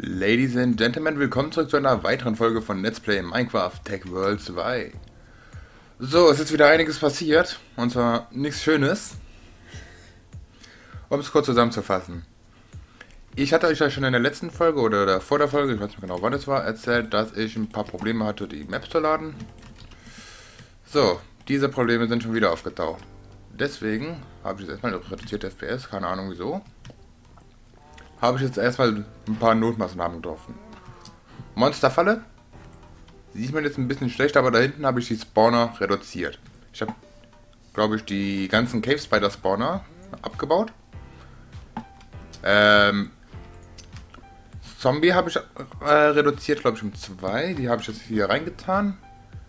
Ladies and Gentlemen, willkommen zurück zu einer weiteren Folge von Let's Play Minecraft Tech World 2. So, es ist wieder einiges passiert, und zwar nichts Schönes. Um es kurz zusammenzufassen. Ich hatte euch ja schon in der letzten Folge oder vor der Folge, ich weiß nicht genau wann es war, erzählt, dass ich ein paar Probleme hatte, die Maps zu laden. So, diese Probleme sind schon wieder aufgetaucht. Deswegen habe ich jetzt erstmal reduzierte FPS, keine Ahnung wieso habe ich jetzt erstmal ein paar Notmaßnahmen getroffen. Monsterfalle. Sieht man jetzt ein bisschen schlecht, aber da hinten habe ich die Spawner reduziert. Ich habe, glaube ich, die ganzen Cave Spider Spawner abgebaut. Ähm, Zombie habe ich äh, reduziert, glaube ich, um zwei. Die habe ich jetzt hier reingetan.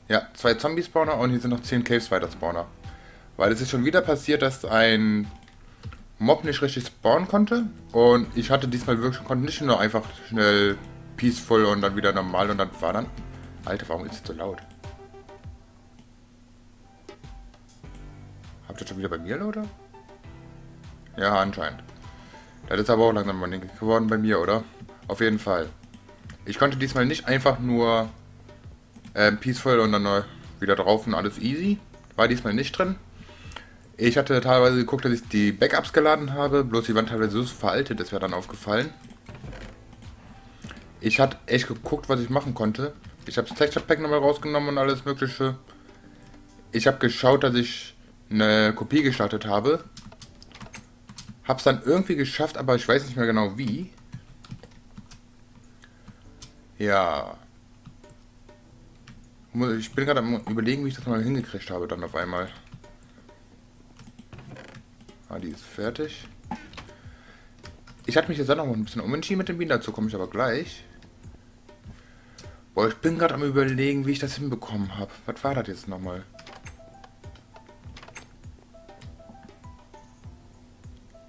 Ja, zwei Zombie-Spawner und hier sind noch zehn Cave Spider Spawner. Weil es ist schon wieder passiert, dass ein Mob nicht richtig spawnen konnte. Und ich hatte diesmal wirklich, konnte nicht nur einfach schnell peaceful und dann wieder normal und dann war dann... Alter, warum ist es so laut? Habt ihr schon wieder bei mir, oder? Ja, anscheinend. Das ist aber auch langsam mal geworden bei mir, oder? Auf jeden Fall. Ich konnte diesmal nicht einfach nur äh, peaceful und dann wieder drauf und alles easy. War diesmal nicht drin. Ich hatte teilweise geguckt, dass ich die Backups geladen habe, bloß die waren teilweise so veraltet, das wäre dann aufgefallen. Ich hatte echt geguckt, was ich machen konnte. Ich habe das Texture Pack nochmal rausgenommen und alles mögliche. Ich habe geschaut, dass ich eine Kopie gestartet habe. Hab's dann irgendwie geschafft, aber ich weiß nicht mehr genau wie. Ja. Ich bin gerade am überlegen, wie ich das mal hingekriegt habe dann auf einmal. Ah, die ist fertig. Ich hatte mich jetzt auch noch ein bisschen umentschieden mit dem Bienen, dazu komme ich aber gleich. Boah, ich bin gerade am überlegen, wie ich das hinbekommen habe. Was war das jetzt nochmal?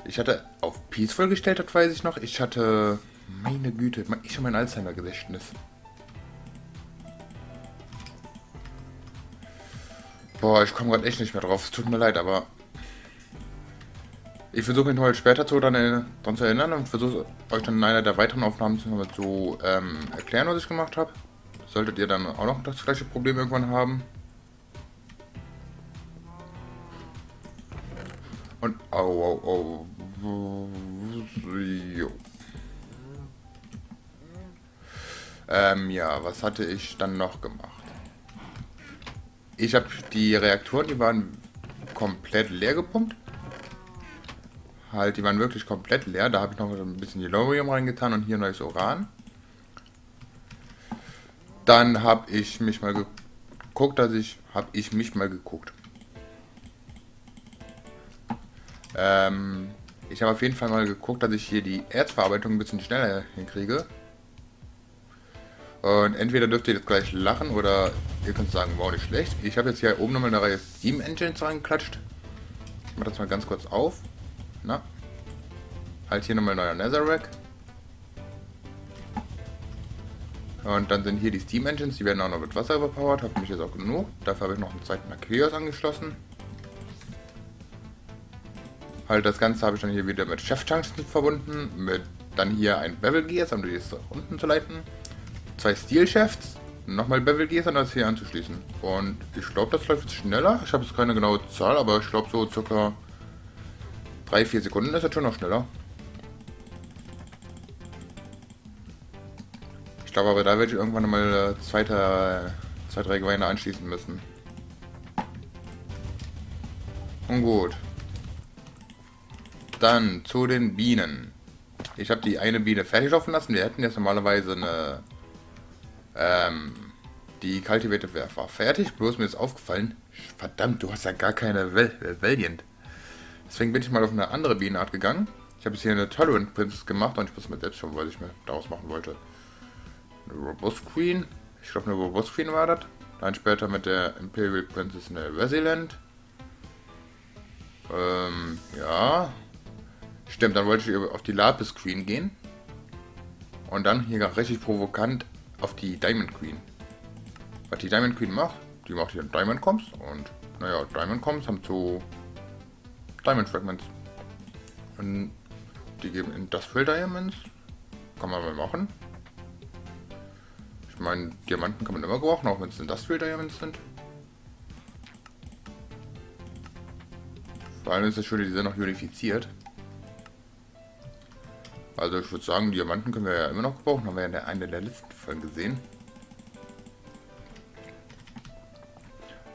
Ich hatte auf Peaceful gestellt, das weiß ich noch. Ich hatte... Meine Güte, ich habe mein Alzheimer-Gedächtnis. Boah, ich komme gerade echt nicht mehr drauf. Es tut mir leid, aber ich versuche mich heute später zu, äh, daran zu erinnern und versuche euch dann in einer der weiteren Aufnahmen zu, zu ähm, erklären, was ich gemacht habe. Solltet ihr dann auch noch das gleiche Problem irgendwann haben. Und au, au, au. Jo. Ähm, ja, was hatte ich dann noch gemacht? Ich habe die Reaktoren, die waren komplett leer gepumpt halt, die waren wirklich komplett leer. Da habe ich noch ein bisschen Yellorium reingetan und hier neues Uran. Dann habe ich mich mal geguckt, dass ich, habe ich mich mal geguckt. Ähm, ich habe auf jeden Fall mal geguckt, dass ich hier die Erzverarbeitung ein bisschen schneller hinkriege. Und entweder dürft ihr jetzt gleich lachen oder ihr könnt sagen, wow, nicht schlecht. Ich habe jetzt hier oben nochmal eine Reihe Steam Engines reingeklatscht. Ich mache das mal ganz kurz auf. Na? Halt hier nochmal neuer Netherrack. Und dann sind hier die Steam Engines, die werden auch noch mit Wasser überpowered, hoffentlich jetzt auch genug. Dafür habe ich noch einen zweiten Aquarius angeschlossen. Halt das Ganze habe ich dann hier wieder mit Chef Tungsten verbunden, mit dann hier ein Bevel Gears, um das unten zu leiten. Zwei Steel Shafts, nochmal Bevel Gears, um das hier anzuschließen. Und ich glaube, das läuft jetzt schneller. Ich habe jetzt keine genaue Zahl, aber ich glaube so circa 3-4 Sekunden ist das schon noch schneller. Ich glaube aber, da werde ich irgendwann mal äh, zweite, zwei, drei Geweine anschließen müssen. Und gut. Dann zu den Bienen. Ich habe die eine Biene fertig laufen lassen. Wir hätten jetzt normalerweise eine... Ähm, die Cultivated war fertig. Bloß mir ist aufgefallen, verdammt, du hast ja gar keine Valiant. Deswegen bin ich mal auf eine andere Bienenart gegangen. Ich habe jetzt hier eine Tolerant Princess gemacht und ich muss mir selbst schon, was ich mir daraus machen wollte. Eine Robust Queen. Ich glaube, eine Robust Queen war das. Dann später mit der Imperial Princess eine Resilient. Ähm, ja. Stimmt, dann wollte ich auf die Lapis Queen gehen. Und dann hier richtig provokant auf die Diamond Queen. Was die Diamond Queen macht, die macht hier Diamond Comps und naja, Diamond Comps haben zu Diamond Fragments. Und die geben Industrial Diamonds. Kann man mal machen. Ich meine, Diamanten kann man immer gebrauchen, auch wenn es Industrial Diamonds sind. Vor allem ist es schön, die sind noch unifiziert. Also ich würde sagen, Diamanten können wir ja immer noch gebrauchen. Haben wir ja in der einen der letzten Folgen gesehen.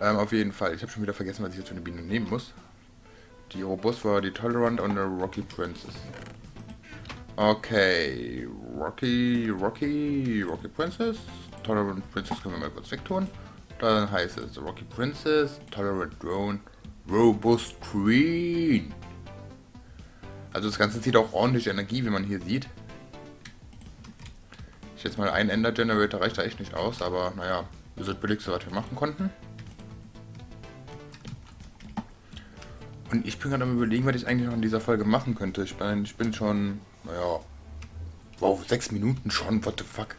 Ähm, auf jeden Fall. Ich habe schon wieder vergessen, was ich jetzt für eine Biene nehmen muss. Die Robust war die Tolerant und eine Rocky Princess. Okay. Rocky, Rocky, Rocky Princess. Tolerant Princess können wir mal kurz wegtun. Dann heißt es Rocky Princess, Tolerant Drone, Robust Queen. Also das Ganze zieht auch ordentlich Energie, wie man hier sieht. Ich jetzt mal ein Ender Generator reicht da echt nicht aus, aber naja, das ist das billigste, was wir machen konnten. Und ich bin gerade am überlegen, was ich eigentlich noch in dieser Folge machen könnte. Ich bin, ich bin schon, naja, wow, sechs Minuten schon, what the fuck.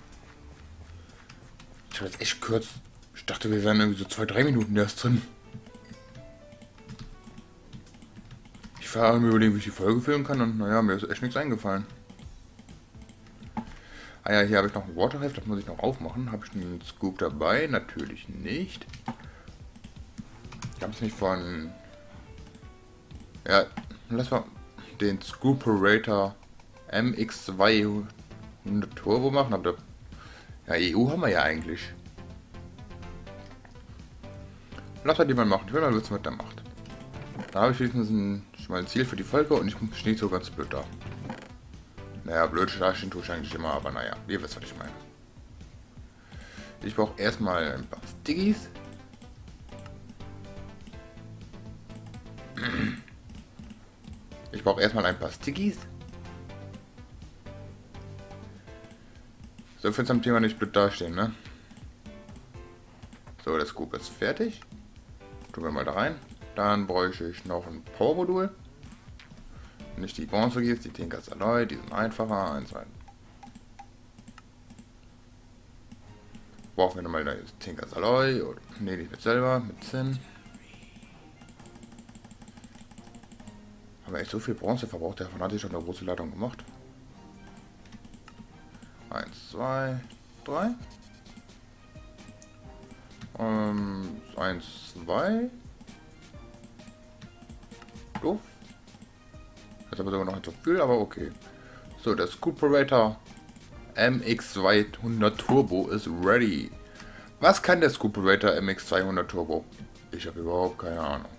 Ich habe jetzt echt kurz, ich dachte, wir wären irgendwie so zwei, drei Minuten erst drin. Ich war mir überlegen, wie ich die Folge filmen kann und naja, mir ist echt nichts eingefallen. Ah ja, hier habe ich noch ein Waterheft, das muss ich noch aufmachen. Habe ich einen Scoop dabei? Natürlich nicht. Ich habe es nicht von... Ja, lass mal den Scooperator MX200 Turbo machen. Aber ja, EU haben wir ja eigentlich. Lass mal die mal machen. Ich will mal wissen, was der macht. Da habe ich wenigstens ein ist mein Ziel für die Folge und ich stehe so ganz blöd da. Naja, blöd dastehen tue ich eigentlich immer, aber naja, ihr wisst, was ich meine. Ich brauche erstmal ein paar Stickies. Brauche erstmal ein paar Stickies. So viel zum Thema nicht blöd dastehen, ne? So, der Scoop ist fertig. Tun wir mal da rein. Dann bräuchte ich noch ein Power-Modul. Nicht die Bronze Gears, die Tinkers Alloy, die sind einfacher. Eins, zwei. Brauchen wir nochmal das Tinkers Alloy. Oder, nee, nicht mit selber, mit Zinn. Aber echt so viel Bronze verbraucht, hatte ich schon eine große Ladung gemacht. Eins, zwei, drei. Ähm, eins, zwei. Doof. Jetzt aber sogar noch etwas viel, aber okay. So, der Scooperator MX200 Turbo ist ready. Was kann der Scooperator MX200 Turbo? Ich habe überhaupt keine Ahnung.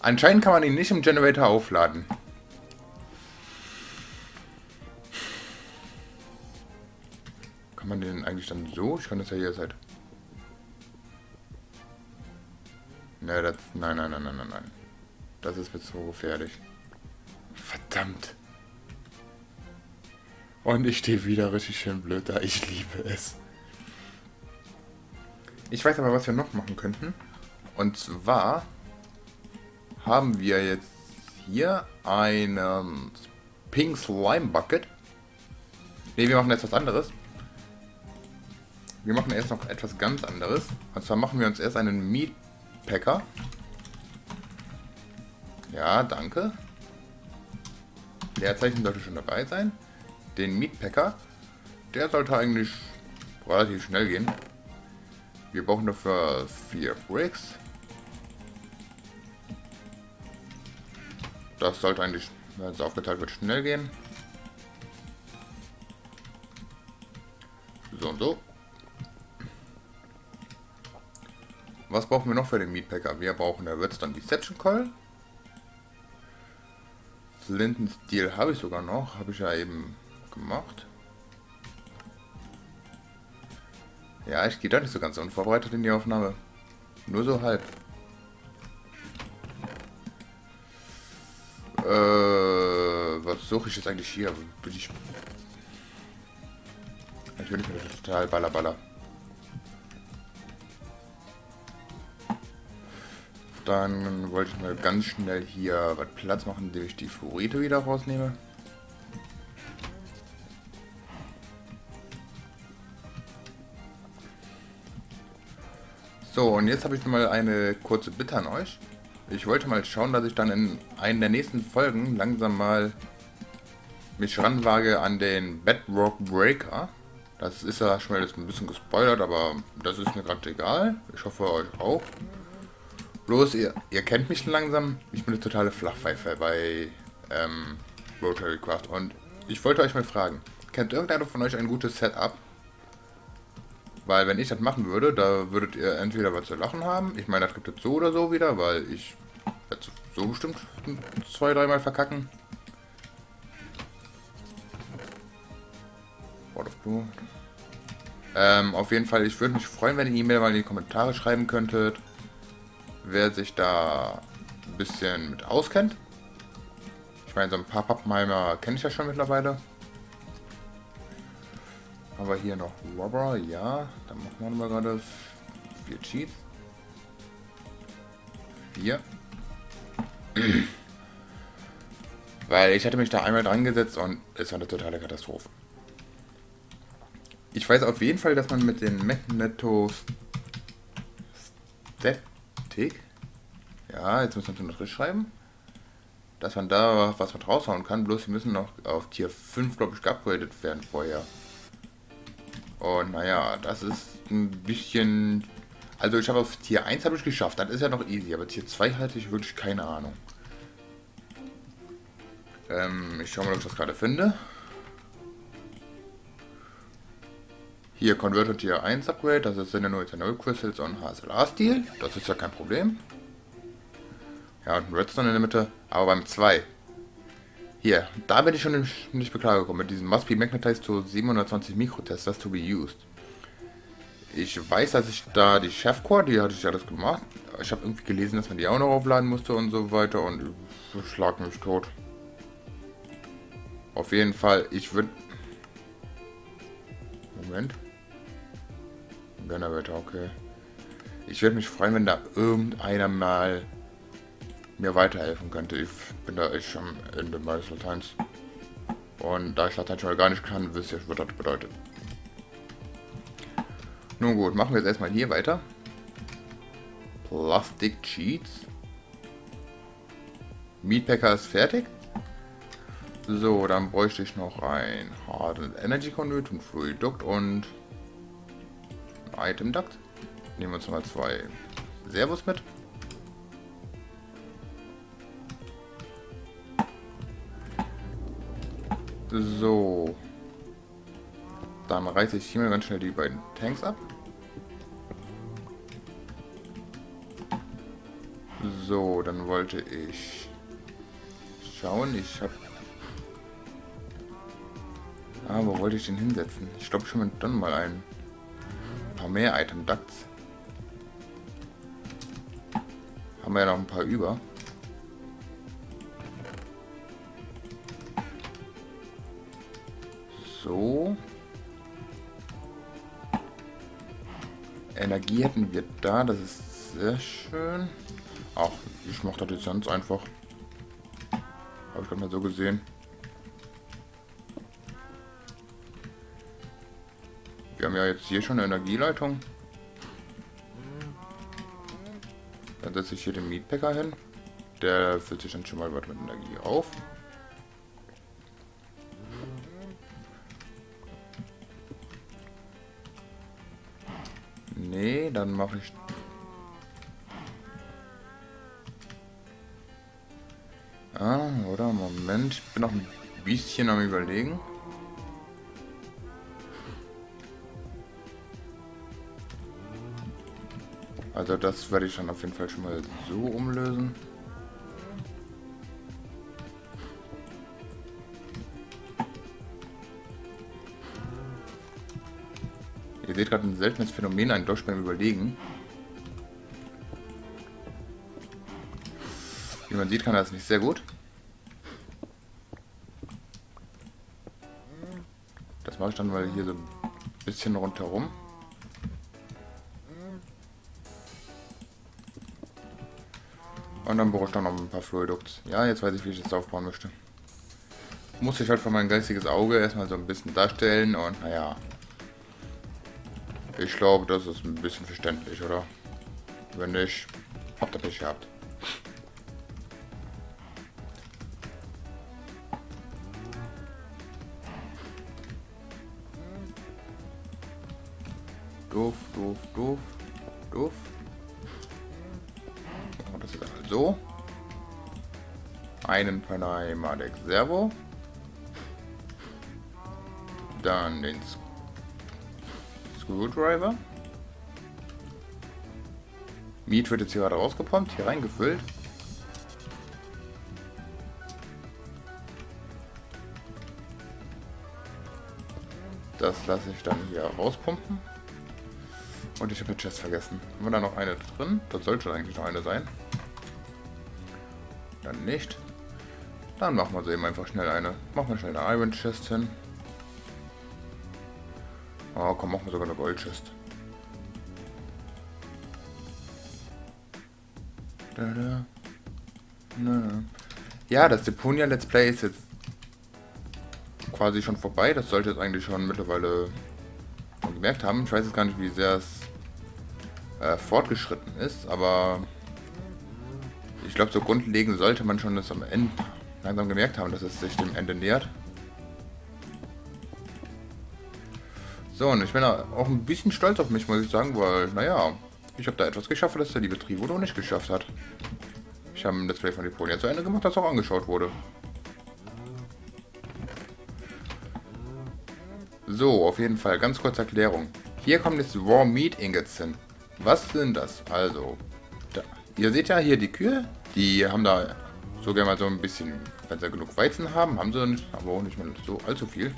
Anscheinend kann man ihn nicht im Generator aufladen. Kann man den eigentlich dann so? Ich kann das ja hier seit Ne, das. Nein, nein, nein, nein, nein, nein. Das ist mir zu gefährlich. Verdammt. Und ich stehe wieder richtig schön blöd da. Ich liebe es. Ich weiß aber, was wir noch machen könnten. Und zwar haben wir jetzt hier einen Pink Slime Bucket. Ne, wir machen jetzt was anderes. Wir machen erst noch etwas ganz anderes. Und zwar machen wir uns erst einen Meat Packer. Ja, danke. Leerzeichen sollte schon dabei sein. Den Meatpacker, der sollte eigentlich relativ schnell gehen. Wir brauchen dafür vier Bricks. Das sollte eigentlich, wenn es aufgeteilt wird, schnell gehen. So und so. Was brauchen wir noch für den Meatpacker? Wir brauchen eine Redstone Deception Coil. Flinten Steel habe ich sogar noch. Habe ich ja eben gemacht. Ja, ich gehe da nicht so ganz unvorbereitet in die Aufnahme. Nur so halb. Suche ich jetzt eigentlich hier? Bin ich... Natürlich bin ich total ballerballer. Baller. Dann wollte ich mal ganz schnell hier was Platz machen, indem ich die Fluorite wieder rausnehme. So, und jetzt habe ich mal eine kurze Bitte an euch. Ich wollte mal schauen, dass ich dann in einer der nächsten Folgen langsam mal mich ranwage an den Bedrock Breaker. Das ist ja schon mal jetzt ein bisschen gespoilert, aber das ist mir gerade egal. Ich hoffe euch auch. Bloß, ihr, ihr kennt mich schon langsam. Ich bin eine totale Flachpfeife bei ähm, Rotary Craft. Und ich wollte euch mal fragen, kennt irgendeiner von euch ein gutes Setup? Weil wenn ich das machen würde, da würdet ihr entweder was zu lachen haben. Ich meine, das gibt es so oder so wieder, weil ich so bestimmt zwei, dreimal verkacken. Blue. Ähm, auf jeden Fall, ich würde mich freuen, wenn ihr E-Mail mal in die Kommentare schreiben könntet, wer sich da ein bisschen mit auskennt. Ich meine, so ein paar Pappenheimer kenne ich ja schon mittlerweile. Aber hier noch Robber, ja. Dann machen wir mal gerade vier Cheats. Vier. Weil ich hatte mich da einmal dran gesetzt und es war eine totale Katastrophe. Ich weiß auf jeden Fall, dass man mit den Magneto Static, ja, jetzt müssen wir noch schreiben, dass man da was mit raushauen kann, bloß sie müssen noch auf Tier 5, glaube ich, geupgradet werden vorher. Und naja, das ist ein bisschen... Also ich habe auf Tier 1 habe ich geschafft, das ist ja noch easy, aber Tier 2 hatte ich wirklich keine Ahnung. Ähm, ich schaue mal, ob ich das gerade finde. Hier Converter Tier 1 Upgrade, das ist nur Eternal Crystals und HSLR-Stil. Das ist ja kein Problem. Ja, und Redstone in der Mitte. Aber beim 2. Hier, da bin ich schon nicht beklagt gekommen. Mit diesem Must Be Magnetized to 720 Mikrotesters to be used. Ich weiß, dass ich da die Chefcore, die hatte ich alles gemacht. Ich habe irgendwie gelesen, dass man die auch noch aufladen musste und so weiter. Und ich schlag mich tot. Auf jeden Fall, ich würde... Moment. Generator, okay. Ich würde mich freuen, wenn da irgendeiner mal mir weiterhelfen könnte. Ich bin da echt am Ende meines Lateins. Und da ich Latein schon mal gar nicht kann, wisst ihr, was das bedeutet. Nun gut, machen wir jetzt erstmal hier weiter. Plastic Cheats. Meatpacker ist fertig. So, dann bräuchte ich noch ein Hardened Energy Conduit und Fluid Duct und Item Duct. Nehmen wir uns mal zwei Servos mit. So. Dann reiße ich hier mal ganz schnell die beiden Tanks ab. So, dann wollte ich schauen. Ich habe Ah, wo wollte ich den hinsetzen? Ich glaube schon dann mal ein paar mehr Item Ducts. Haben wir ja noch ein paar über. So. Energie hätten wir da, das ist sehr schön. Ach, ich mache das jetzt ganz einfach. Habe ich gerade mal so gesehen. Wir haben ja jetzt hier schon eine Energieleitung. Dann setze ich hier den Mietpacker hin. Der füllt sich dann schon mal was mit Energie auf. Nee, dann mache ich... Ah, oder? Moment, ich bin noch ein bisschen am überlegen. Also das werde ich dann auf jeden Fall schon mal so umlösen. Ihr seht gerade ein seltenes Phänomen, ein Dosch beim Überlegen. Wie man sieht, kann das nicht sehr gut. Das mache ich dann mal hier so ein bisschen rundherum. Und dann brauche ich dann noch ein paar Fluiducts. Ja, jetzt weiß ich, wie ich das aufbauen möchte. Muss ich halt für mein geistiges Auge erstmal so ein bisschen darstellen und naja. Ich glaube, das ist ein bisschen verständlich, oder? Wenn nicht, habt ihr Pech gehabt. doof, doof, doof, doof. So. Einen Panaymatic Servo. Dann den Screwdriver. Miet wird jetzt hier gerade rausgepumpt, hier reingefüllt. Das lasse ich dann hier rauspumpen. Und ich habe eine Chest vergessen. Haben wir da noch eine drin? Das sollte eigentlich noch eine sein. Dann nicht. Dann machen wir so eben einfach schnell eine. Machen wir schnell eine Iron Chest hin. Oh, komm, machen wir sogar eine Gold Chest. Ja, das Deponia Let's Play ist jetzt quasi schon vorbei. Das sollte jetzt eigentlich schon mittlerweile gemerkt haben. Ich weiß jetzt gar nicht, wie sehr es äh, fortgeschritten ist, aber ich glaube, so grundlegend sollte man schon das am Ende langsam gemerkt haben, dass es sich dem Ende nähert. So, und ich bin auch ein bisschen stolz auf mich, muss ich sagen, weil, naja, ich habe da etwas geschafft, das der liebe Trivodo nicht geschafft hat. Ich habe ein Let's Play von Deponia zu Ende gemacht, das auch angeschaut wurde. So, auf jeden Fall, ganz kurze Erklärung. Hier kommen jetzt Raw Meat Ingots hin. Was sind das? Also, da, ihr seht ja hier die Kühe, die haben da so gerne mal so ein bisschen, wenn sie genug Weizen haben, haben sie nicht, aber auch nicht mehr so allzu viel.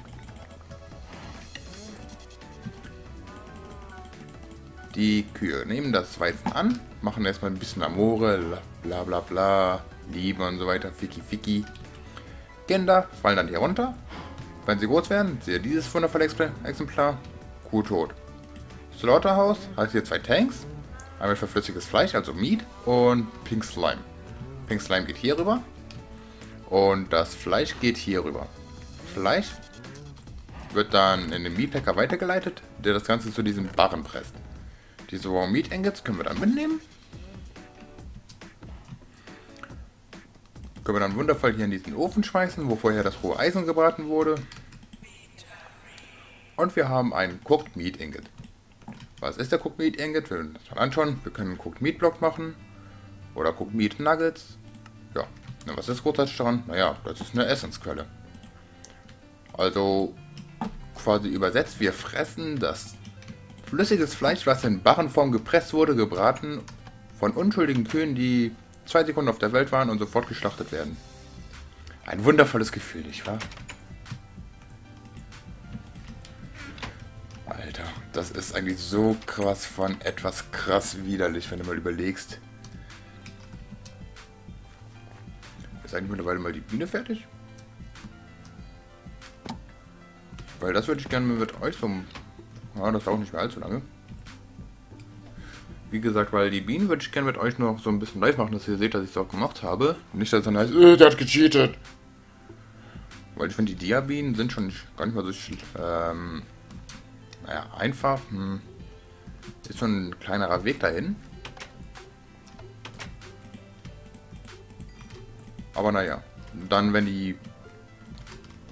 Die Kühe nehmen das Weizen an, machen erstmal ein bisschen Amore, bla bla bla, Liebe und so weiter, Fiki Fiki. Da, fallen dann hier runter, wenn sie groß werden, sehe dieses wundervolle Exemplar, Kuh tot. Slaughterhouse hat hier zwei Tanks, einmal für flüssiges Fleisch, also Meat, und Pink Slime. Pink Slime geht hier rüber und das Fleisch geht hier rüber. Fleisch wird dann in den Meatpacker weitergeleitet, der das Ganze zu diesem Barren presst. Diese Raw Meat Ingots können wir dann mitnehmen Können wir dann wundervoll hier in diesen Ofen schmeißen, wo vorher das rohe Eisen gebraten wurde. Und wir haben einen Cooked Meat Ingot. Was ist der Cooked Meat Ingot? Wir werden das mal anschauen. Wir können einen Cooked Meat Block machen. Oder Cooked Meat Nuggets. Na, was ist daran? Naja, das ist eine Essensquelle. Also quasi übersetzt, wir fressen das flüssiges Fleisch, was in Barrenform gepresst wurde, gebraten von unschuldigen Kühen, die zwei Sekunden auf der Welt waren und sofort geschlachtet werden. Ein wundervolles Gefühl, nicht wahr? Alter, das ist eigentlich so krass von etwas krass widerlich, wenn du mal überlegst. Ist eigentlich mittlerweile mal die Biene fertig? Weil das würde ich gerne mit euch so... Ja, das dauert nicht mehr allzu lange. Wie gesagt, weil die Bienen würde ich gerne mit euch noch so ein bisschen live machen, dass ihr seht, dass ich es auch gemacht habe. Nicht, dass es dann heißt, äh, der hat gecheatet. Weil ich finde, die Diabienen sind schon nicht, gar nicht mal so ähm, naja, einfach. Hm, ist schon ein kleinerer Weg dahin. Aber naja, dann wenn die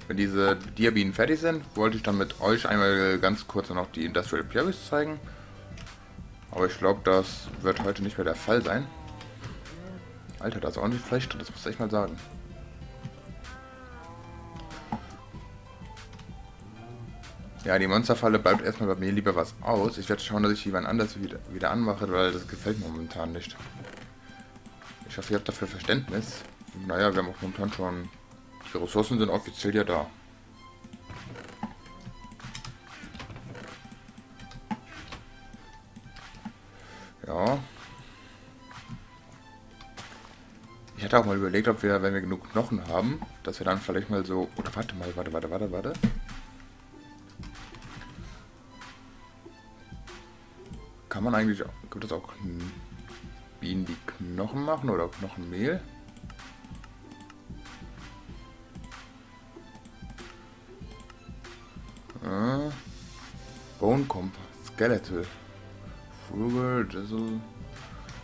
wenn diese Diabienen fertig sind, wollte ich dann mit euch einmal ganz kurz noch die Industrial Playlist zeigen. Aber ich glaube, das wird heute nicht mehr der Fall sein. Alter, da ist ordentlich Fleisch drin, das muss ich mal sagen. Ja, die Monsterfalle bleibt erstmal bei mir lieber was aus. Ich werde schauen, dass ich wann anders wieder, wieder anmache, weil das gefällt mir momentan nicht. Ich hoffe, ihr habt dafür Verständnis. Naja, wir haben auch momentan schon... Die Ressourcen sind offiziell ja da. Ja. Ich hatte auch mal überlegt, ob wir, wenn wir genug Knochen haben, dass wir dann vielleicht mal so... Oder warte mal, warte, warte, warte, warte. Kann man eigentlich... Gibt es auch Bienen, die Knochen machen oder Knochenmehl? Stone Comp, Skeletal, Frugal, Jizzle.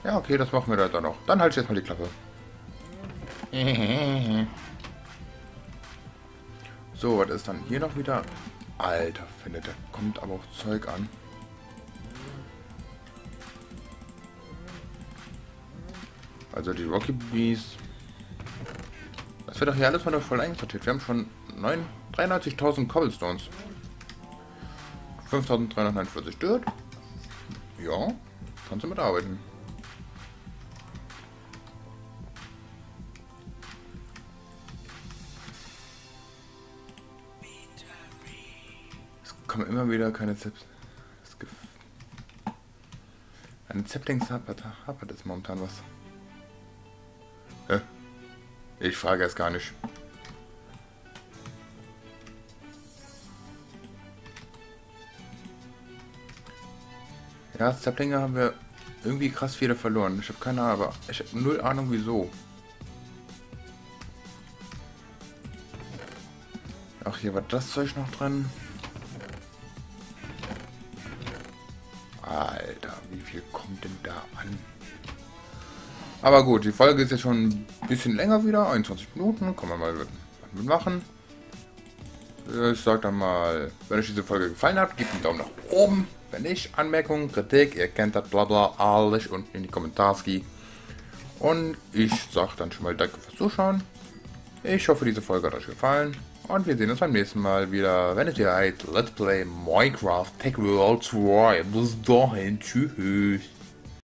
Ja, okay, das machen wir leider noch. Dann halt ich jetzt mal die Klappe. So, was ist dann hier noch wieder? Alter, findet, da kommt aber auch Zeug an. Also die Rocky Bees. Das wird doch hier alles mal voll eingesortiert. Wir haben schon 93.000 Cobblestones. 5.349 Dirt. Ja, kannst du mitarbeiten. Es kommen immer wieder keine Zips. Eine Zeppelings hapert, hapert ist momentan was. Hä? Ich frage es gar nicht. Ja, Zepplinge haben wir irgendwie krass viele verloren. Ich habe keine Ahnung, aber ich habe null Ahnung wieso. Ach, hier war das Zeug noch drin. Alter, wie viel kommt denn da an? Aber gut, die Folge ist jetzt schon ein bisschen länger wieder, 21 Minuten, kann man mal mitmachen. Ich sag dann mal, wenn euch diese Folge gefallen hat, gebt einen Daumen nach oben. Wenn nicht, Anmerkungen, Kritik, ihr kennt das, bla bla, alles unten in die Kommentarski. Und ich sag dann schon mal Danke fürs Zuschauen. Ich hoffe, diese Folge hat euch gefallen. Und wir sehen uns beim nächsten Mal wieder, wenn es hier heißt Let's Play Minecraft Tech World 2. Bis dahin, tschüss.